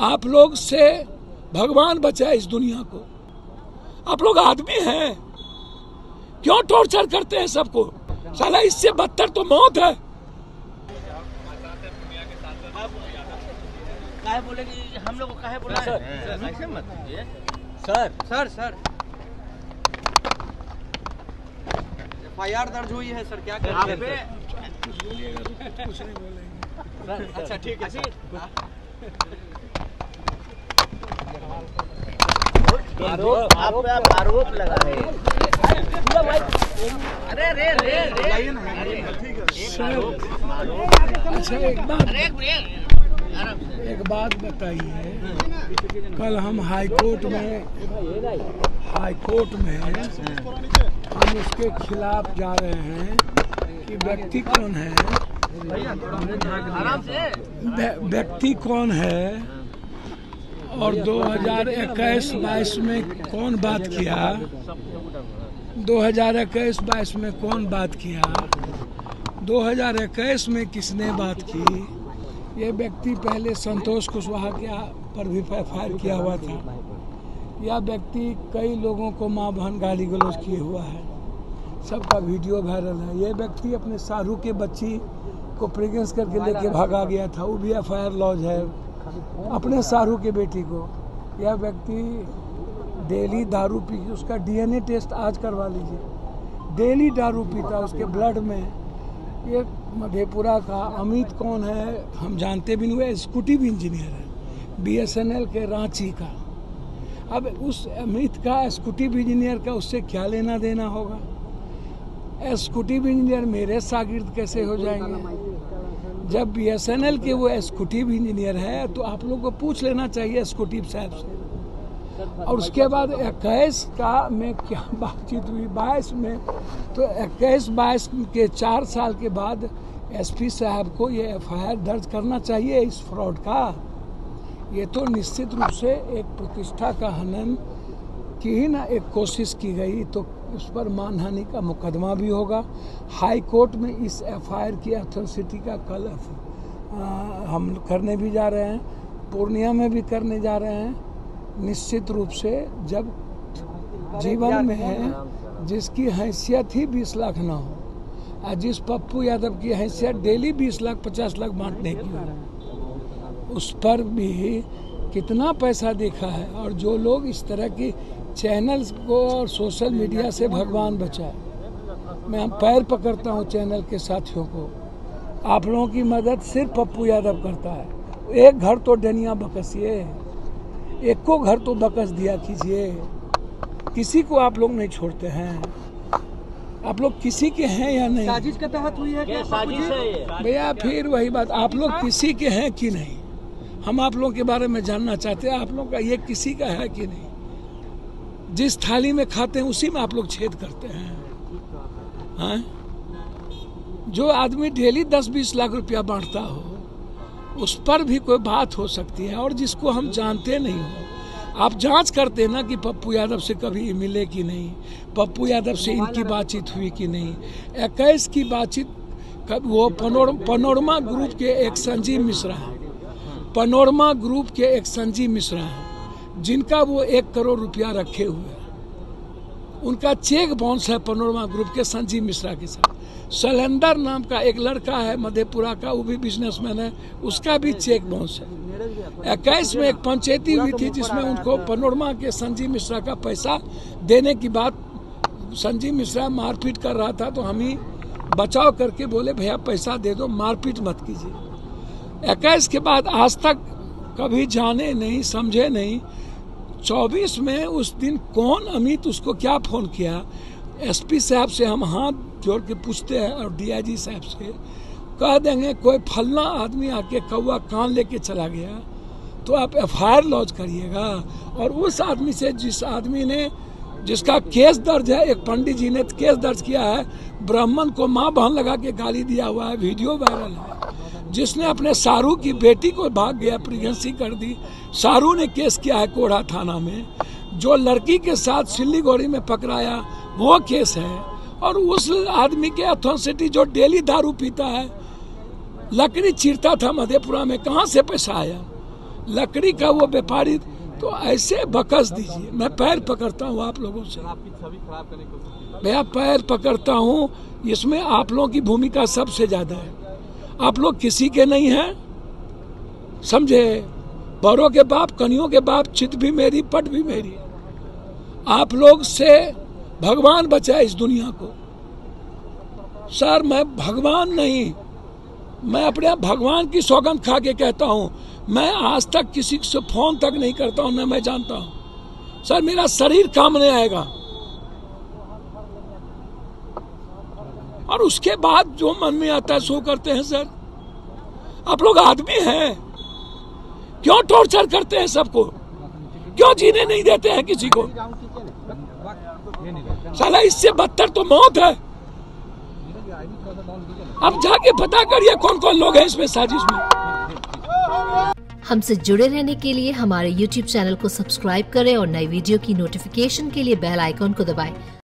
आप लोग से भगवान बचाए इस दुनिया को। आप लोग आदमी हैं। क्यों टॉर्चर करते हैं सबको? साला इससे बदतर तो मौत है। काहे बोले कि हम लोग को काहे बोला है ऐसे मत कीजिए। Sir. Sir sir. F I R दर्ज हुई है सर क्या आप कर पे अच्छा ठीक है सर। आरोप आरोप लगा अरे रे रे रे अच्छा एक बात एक बात बताइए। कल हम हाई कोर्ट में हाई कोर्ट में हम उसके खिलाफ जा रहे हैं कि व्यक्ति कौन है? व्यक्ति कौन है? और 2021-22 में कौन बात किया? 2021-22 में कौन बात किया? 2021 में किसने बात की? ये व्यक्ति पहले संतोष कुशवाहा के पर भी एफ़ किया हुआ था। यह व्यक्ति कई लोगों को माँ बहन गाली गलौज किए हुआ है। सबका वीडियो वायरल है। यह व्यक्ति अपने शाहरुख के बच्ची को प्रेगनेंस करके लेके भागा गया था। वो भी एफ़ लॉज है। अपने शाहरू की बेटी को। यह व्यक्ति डेली दारू पी, उसका डीएनए टेस्ट आज करवा लीजिए। डेली दारू पीता, उसके ब्लड में। ये मधेपुरा का अमित कौन है, हम जानते भी नहीं हुए, स्कूटी भी इंजीनियर है, बीएसएनएल के रांची का। अब उस अमित का स्कूटी भी इंजीनियर का, उससे क्या लेना देना होगा? स्कूटी भी इंजीनियर, मेरे शागिर्द कैसे हो जाएँगे? जब बीएसएनएल के वो स्कूटिव इंजीनियर है तो आप लोग को पूछ लेना चाहिए स्कूटिव साहब से। और उसके बाद इक्कीस का में क्या बातचीत हुई, बाईस में तो इक्कीस, बाईस के चार साल के बाद एसपी साहब को ये एफआईआर दर्ज करना चाहिए इस फ्रॉड का। ये तो निश्चित रूप से एक प्रतिष्ठा का हनन की ही ना, एक कोशिश की गई तो उस पर मानहानि का मुकदमा भी होगा। हाई कोर्ट में इस एफआईआर की अथॉरिटी का कल हम करने भी जा रहे हैं, पूर्णिया में भी करने जा रहे हैं, निश्चित रूप से जब जीवन में है, जिसकी हैसियत ही बीस लाख ना हो और जिस पप्पू यादव की हैसियत डेली बीस लाख, पचास लाख बांटने की हो, उस पर भी कितना पैसा देखा है, और जो लोग इस तरह की चैनल्स को और सोशल मीडिया से भगवान बचाए मैं हम पैर पकड़ता हूँ चैनल के साथियों को। आप लोगों की मदद सिर्फ़ पप्पू यादव करता है। एक घर तो डनिया बकसिए एक को घर तो बकस दिया कीजिए। किसी को आप लोग नहीं छोड़ते हैं। आप लोग किसी के हैं या नहीं? साजिश के तहत हुई है क्या साजिश है भैया फिर वही बात आप लोग किसी के हैं कि नहीं? हम आप लोगों के बारे में जानना चाहते हैं आप लोग का ये किसी का है कि नहीं? जिस थाली में खाते हैं, उसी में आप लोग छेद करते हैं। हैं? जो आदमी डेली दस बीस लाख रुपया बांटता हो, उस पर भी कोई बात हो सकती है और जिसको हम जानते नहीं हो। आप जाँच करते ना कि पप्पू यादव से कभी मिले कि नहीं, पप्पू यादव से इनकी बातचीत हुई कि नहीं। इक्कीस की बातचीत कब, वो पनोर, पनोरमा ग्रुप के एक संजीव मिश्रा है। पनोरमा ग्रुप के एक संजीव मिश्रा है। जिनका वो एक करोड़ रुपया रखे हुए हैं। उनका चेक बाउंस है पनोरमा ग्रुप के संजीव मिश्रा के साथ। सलेंडर नाम का एक लड़का है, मधेपुरा का, वो भी बिजनेसमैन है। उसका भी चेक बाउंस है। इक्कीस में एक पंचायती हुई थी जिसमें उनको पनोरमा के संजीव मिश्रा का पैसा देने की बात संजीव मिश्रा मारपीट कर रहा था तो हम ही बचाव करके बोले, भैया, पैसा दे दो, मारपीट मत कीजिए। इक्कीस के बाद आज तक कभी जाने नहीं, समझे नहीं चौबीस में उस दिन कौन अमित, उसको क्या फ़ोन किया? एसपी साहब से हम हाथ जोड़ के पूछते हैं और डीआईजी साहब से कह देंगे, कोई फलना आदमी आके कौआ कान लेके चला गया तो आप एफआईआर लॉन्च करिएगा। और उस आदमी से जिस आदमी ने, जिसका केस दर्ज है, एक पंडित जी ने केस दर्ज किया है, ब्राह्मण को माँ बहन लगा के गाली दिया हुआ है, वीडियो वायरल है। जिसने अपने सारू की बेटी को भाग गया प्रेगनेंसी कर दी। सारू ने केस किया है कोढ़ा थाना में। जो लड़की के साथ सिल्लीगोड़ी में पकड़ाया, वो केस है। और उस आदमी के अथॉरिटी जो डेली दारू पीता है, लकड़ी चीरता था मधेपुरा में, कहाँ से पैसा आया? लकड़ी का वो व्यापारी तो ऐसे बकस दीजिए। मैं पैर पकड़ता हूँ आप लोगों से। मैं पैर पकड़ता हूँ, इसमें आप लोगों की भूमिका सबसे ज़्यादा है। आप लोग किसी के नहीं हैं? समझे? बड़ों के बाप, कनियों के बाप, चित भी मेरी, पट भी मेरी। आप लोग से भगवान बचाए इस दुनिया को। सर, मैं भगवान नहीं। मैं अपने भगवान की सौगंध खा के कहता हूँ, मैं आज तक किसी से फ़ोन तक नहीं करता हूँ, न मैं जानता हूँ। सर, मेरा शरीर काम नहीं आएगा। और उसके बाद जो मन में आता है, सो करते हैं, सर। आप लोग आदमी हैं। क्यों टॉर्चर करते हैं सबको? क्यों जीने नहीं देते हैं किसी को? साला, इससे बदतर तो मौत है। अब जाके पता करिए कौन कौन लोग हैं इसमें साजिश में। हमसे जुड़े रहने के लिए हमारे YouTube चैनल को सब्सक्राइब करें और नई वीडियो की नोटिफिकेशन के लिए बेल आइकॉन को दबाएँ।